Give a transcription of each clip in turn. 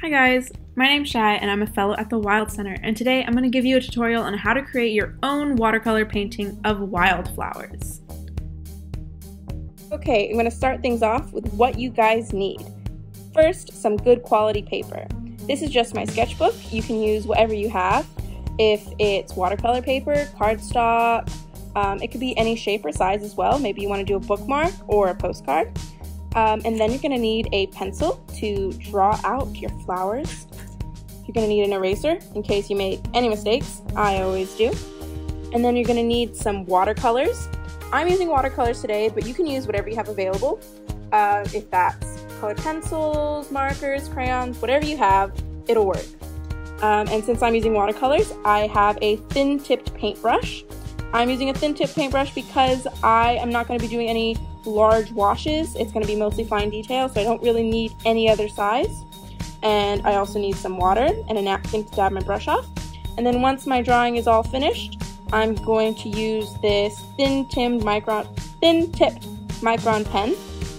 Hi guys, my name's Shai and I'm a fellow at the Wild Center and today I'm going to give you a tutorial on how to create your own watercolor painting of wildflowers. Okay, I'm going to start things off with what you guys need. First, some good quality paper. This is just my sketchbook. You can use whatever you have. If it's watercolor paper, cardstock, um, it could be any shape or size as well. Maybe you want to do a bookmark or a postcard. Um, and then you're going to need a pencil to draw out your flowers. You're going to need an eraser in case you made any mistakes. I always do. And then you're going to need some watercolors. I'm using watercolors today, but you can use whatever you have available. Uh, if that's colored pencils, markers, crayons, whatever you have, it'll work. Um, and since I'm using watercolors, I have a thin tipped paintbrush. I'm using a thin tip paintbrush because I am not going to be doing any large washes. It's going to be mostly fine detail, so I don't really need any other size. And I also need some water and a napkin to dab my brush off. And then once my drawing is all finished, I'm going to use this thin tipped micron, thin tipped micron pen.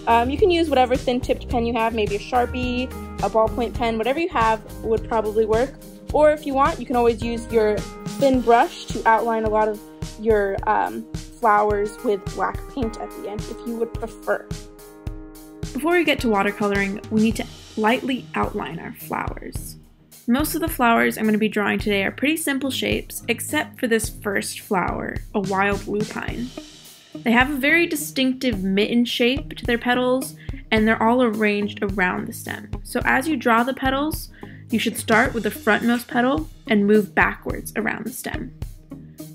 Um, you can use whatever thin tipped pen you have, maybe a Sharpie, a ballpoint pen, whatever you have would probably work. Or if you want, you can always use your thin brush to outline a lot of your um, flowers with black paint at the end if you would prefer. Before we get to watercoloring, we need to lightly outline our flowers. Most of the flowers I'm going to be drawing today are pretty simple shapes, except for this first flower, a wild lupine. They have a very distinctive mitten shape to their petals, and they're all arranged around the stem. So as you draw the petals, you should start with the frontmost petal and move backwards around the stem.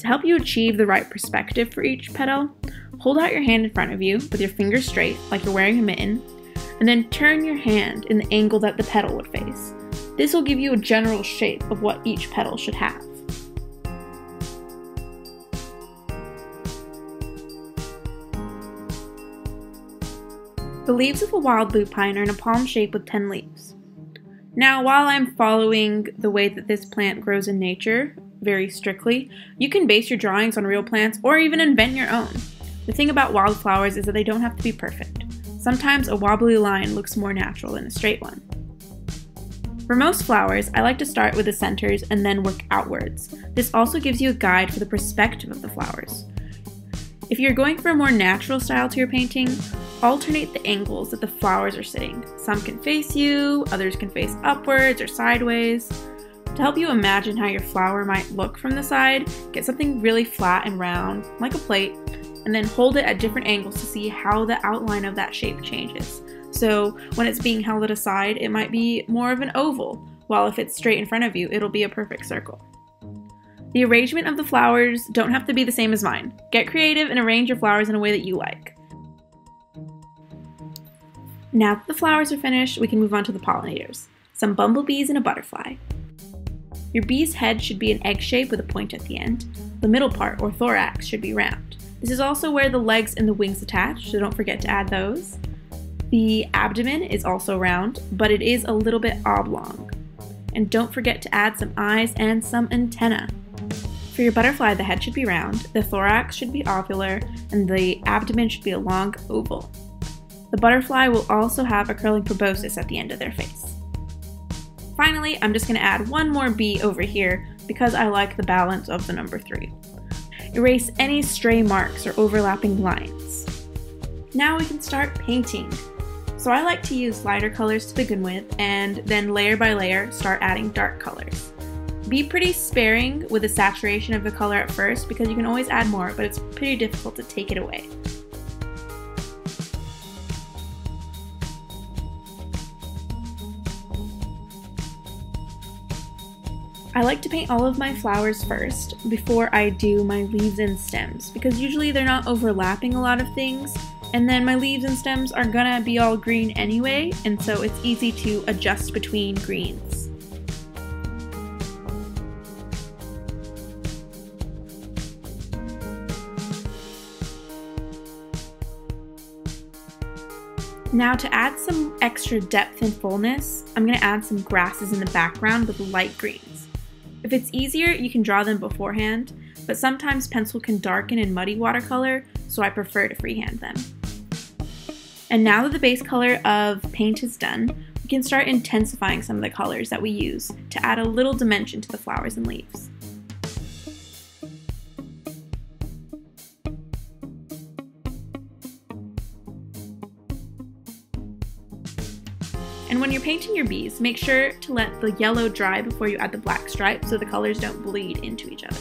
To help you achieve the right perspective for each petal, hold out your hand in front of you with your fingers straight like you're wearing a mitten, and then turn your hand in the angle that the petal would face. This will give you a general shape of what each petal should have. The leaves of a wild lupine are in a palm shape with 10 leaves. Now, while I'm following the way that this plant grows in nature, very strictly, you can base your drawings on real plants or even invent your own. The thing about wildflowers is that they don't have to be perfect. Sometimes a wobbly line looks more natural than a straight one. For most flowers, I like to start with the centers and then work outwards. This also gives you a guide for the perspective of the flowers. If you're going for a more natural style to your painting, alternate the angles that the flowers are sitting. Some can face you, others can face upwards or sideways. To help you imagine how your flower might look from the side, get something really flat and round, like a plate, and then hold it at different angles to see how the outline of that shape changes. So when it's being held at a side, it might be more of an oval, while if it's straight in front of you, it'll be a perfect circle. The arrangement of the flowers don't have to be the same as mine. Get creative and arrange your flowers in a way that you like. Now that the flowers are finished, we can move on to the pollinators. Some bumblebees and a butterfly. Your bee's head should be an egg shape with a point at the end. The middle part, or thorax, should be round. This is also where the legs and the wings attach, so don't forget to add those. The abdomen is also round, but it is a little bit oblong. And don't forget to add some eyes and some antenna. For your butterfly, the head should be round, the thorax should be ovular, and the abdomen should be a long oval. The butterfly will also have a curling proboscis at the end of their face. Finally, I'm just going to add one more bee over here because I like the balance of the number 3. Erase any stray marks or overlapping lines. Now we can start painting. So I like to use lighter colors to begin with and then layer by layer start adding dark colors. Be pretty sparing with the saturation of the color at first because you can always add more, but it's pretty difficult to take it away. I like to paint all of my flowers first before I do my leaves and stems because usually they're not overlapping a lot of things and then my leaves and stems are gonna be all green anyway and so it's easy to adjust between greens. Now to add some extra depth and fullness, I'm going to add some grasses in the background with light greens. If it's easier, you can draw them beforehand, but sometimes pencil can darken in muddy watercolor, so I prefer to freehand them. And now that the base color of paint is done, we can start intensifying some of the colors that we use to add a little dimension to the flowers and leaves. And when you're painting your bees, make sure to let the yellow dry before you add the black stripe so the colors don't bleed into each other.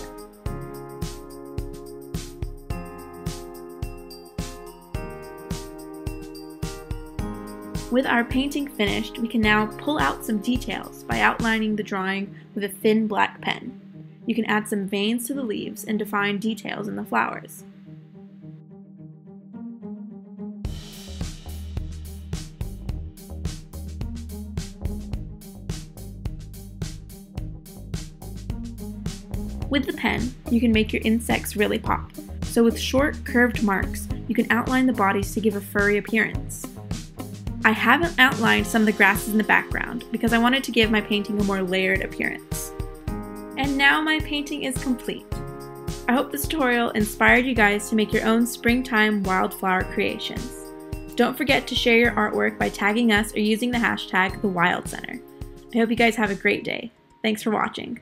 With our painting finished, we can now pull out some details by outlining the drawing with a thin black pen. You can add some veins to the leaves and define details in the flowers. With the pen, you can make your insects really pop. So with short, curved marks, you can outline the bodies to give a furry appearance. I haven't outlined some of the grasses in the background because I wanted to give my painting a more layered appearance. And now my painting is complete. I hope this tutorial inspired you guys to make your own springtime wildflower creations. Don't forget to share your artwork by tagging us or using the hashtag The Wild Center. I hope you guys have a great day. Thanks for watching.